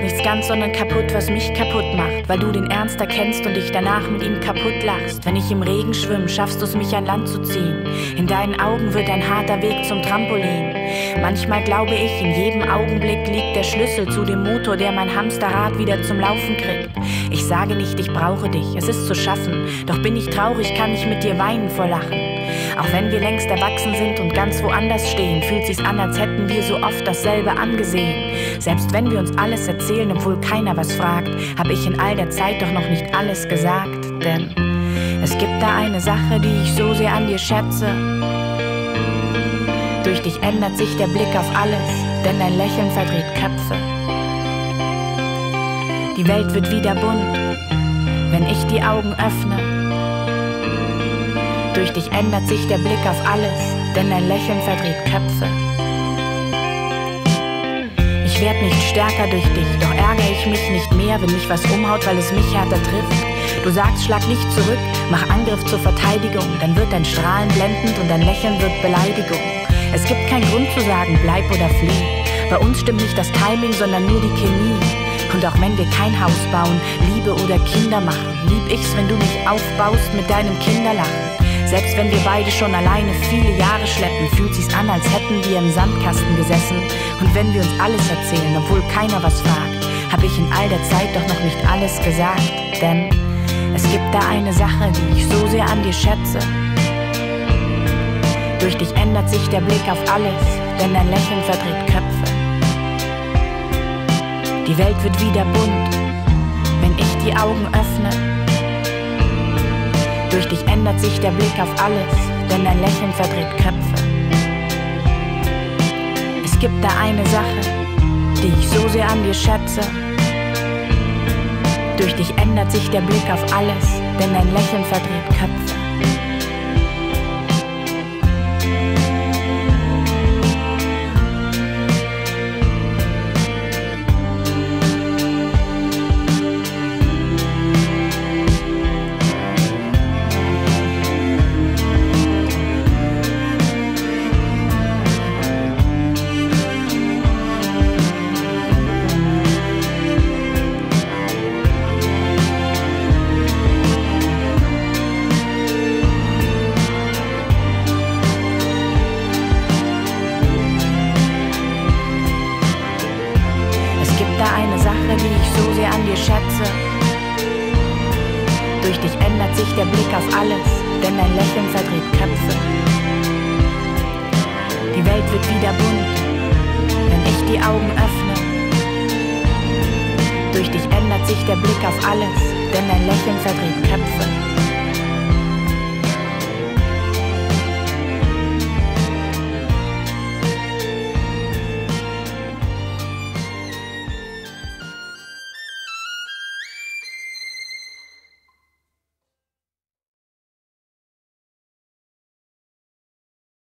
nichts ganz, sondern kaputt, was mich kaputt macht. Weil du den Ernst erkennst und dich danach mit ihm kaputt lachst. Wenn ich im Regen schwimme, schaffst du es, mich an Land zu ziehen. In deinen Augen wird ein harter Weg zum Trampolin. Manchmal glaube ich, in jedem Augenblick liegt der Schlüssel zu dem Motor, der mein Hamsterrad wieder zum Laufen kriegt. Ich sage nicht, ich brauche dich, es ist zu schaffen. Doch bin ich traurig, kann ich mit dir weinen vor Lachen. Auch wenn wir längst erwachsen sind und ganz woanders stehen, fühlt sich's an, als hätten wir so oft dasselbe angesehen. Selbst wenn wir uns alles erzählen, obwohl keiner was fragt, hab ich in all der Zeit doch noch nicht alles gesagt. Denn es gibt da eine Sache, die ich so sehr an dir schätze. Durch dich ändert sich der Blick auf alles, denn dein Lächeln verdreht Köpfe. Die Welt wird wieder bunt, wenn ich die Augen öffne. Durch dich ändert sich der Blick auf alles, denn dein Lächeln verdreht Köpfe. Ich werd nicht stärker durch dich, doch ärgere ich mich nicht mehr, wenn mich was umhaut, weil es mich härter trifft. Du sagst, schlag nicht zurück, mach Angriff zur Verteidigung, dann wird dein Strahlen blendend und dein Lächeln wird Beleidigung. Es gibt keinen Grund zu sagen, bleib oder flieh. Bei uns stimmt nicht das Timing, sondern nur die Chemie. Und auch wenn wir kein Haus bauen, Liebe oder Kinder machen, lieb ich's, wenn du mich aufbaust mit deinem Kinderlachen. Selbst wenn wir beide schon alleine viele Jahre schleppen, fühlt sich's an, als hätten wir im Sandkasten gesessen. Und wenn wir uns alles erzählen, obwohl keiner was fragt, hab ich in all der Zeit doch noch nicht alles gesagt. Denn es gibt da eine Sache, die ich so sehr an dir schätze. Durch dich ändert sich der Blick auf alles, denn dein Lächeln verdreht Köpfe. Die Welt wird wieder bunt, wenn ich die Augen öffne. Durch dich ändert sich der Blick auf alles, denn dein Lächeln verdreht Köpfe. Es gibt da eine Sache, die ich so sehr an dir schätze. Durch dich ändert sich der Blick auf alles, denn dein Lächeln verdreht Köpfe. Sache, die ich so sehr an dir schätze. Durch dich ändert sich der Blick auf alles, denn dein Lächeln verdreht Köpfe. Die Welt wird wieder bunt, wenn ich die Augen öffne. Durch dich ändert sich der Blick auf alles, denn dein Lächeln verdreht.